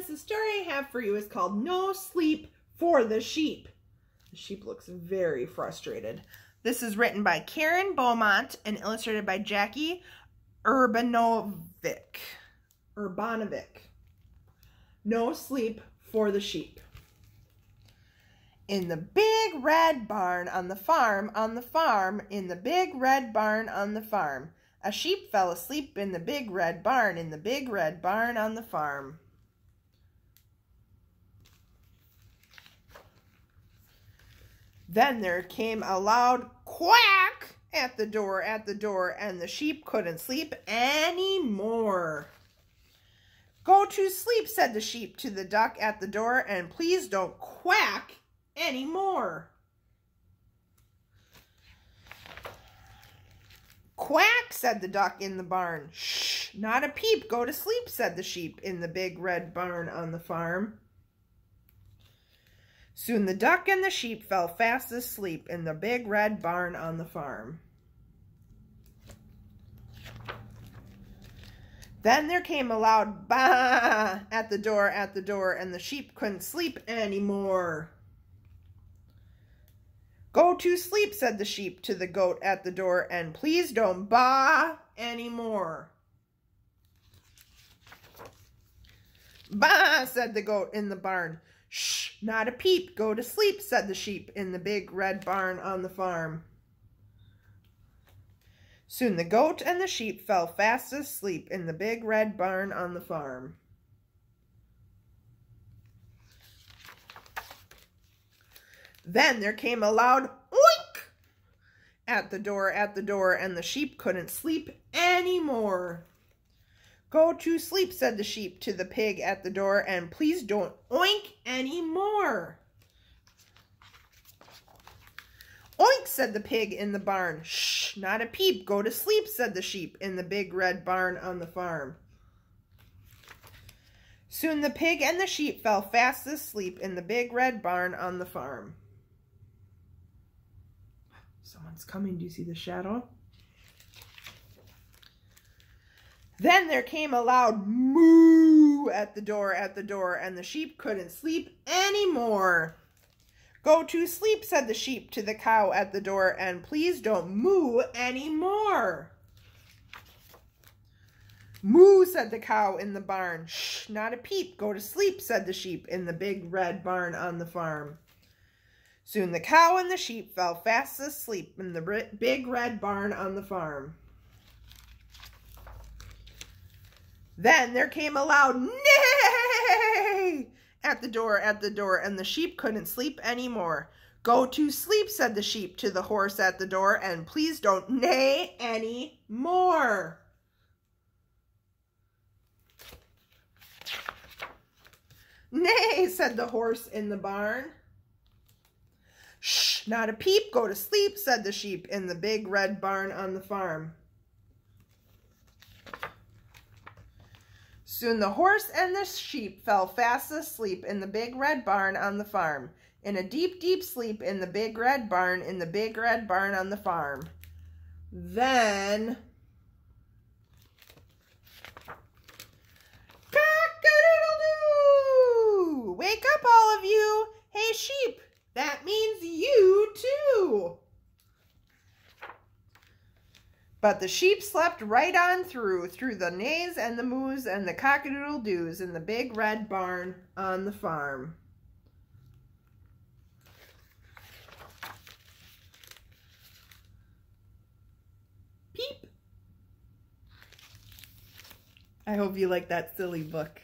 friends, the story I have for you is called No Sleep for the Sheep. The sheep looks very frustrated. This is written by Karen Beaumont and illustrated by Jackie Urbanovic. Urbanovic. No Sleep for the Sheep. In the big red barn on the farm, on the farm, in the big red barn on the farm. A sheep fell asleep in the big red barn, in the big red barn on the farm. Then there came a loud quack at the door, at the door, and the sheep couldn't sleep any more. Go to sleep, said the sheep to the duck at the door, and please don't quack any more. Quack, said the duck in the barn. Shh, not a peep, go to sleep, said the sheep in the big red barn on the farm. Soon the duck and the sheep fell fast asleep in the big red barn on the farm. Then there came a loud bah at the door, at the door, and the sheep couldn't sleep anymore. Go to sleep, said the sheep to the goat at the door, and please don't ba baa anymore. Bah, said the goat in the barn. Shh, not a peep. Go to sleep, said the sheep in the big red barn on the farm. Soon the goat and the sheep fell fast asleep in the big red barn on the farm. Then there came a loud oink at the door, at the door, and the sheep couldn't sleep any more. Go to sleep, said the sheep to the pig at the door, and please don't oink any more. Oink, said the pig in the barn. Shh, not a peep. Go to sleep, said the sheep in the big red barn on the farm. Soon the pig and the sheep fell fast asleep in the big red barn on the farm. Someone's coming. Do you see the shadow? Then there came a loud moo at the door, at the door, and the sheep couldn't sleep any more. Go to sleep, said the sheep to the cow at the door, and please don't moo any more. Moo, said the cow in the barn. Shh, not a peep. Go to sleep, said the sheep in the big red barn on the farm. Soon the cow and the sheep fell fast asleep in the big red barn on the farm. Then there came a loud neigh at the door, at the door, and the sheep couldn't sleep any more. Go to sleep, said the sheep to the horse at the door, and please don't neigh any more. Neigh, said the horse in the barn. Shh, not a peep, go to sleep, said the sheep in the big red barn on the farm. Soon the horse and the sheep fell fast asleep in the big red barn on the farm. In a deep, deep sleep in the big red barn, in the big red barn on the farm. Then... But the sheep slept right on through, through the neighs and the moos and the cock-a-doodle-doos in the big red barn on the farm. Peep. I hope you like that silly book.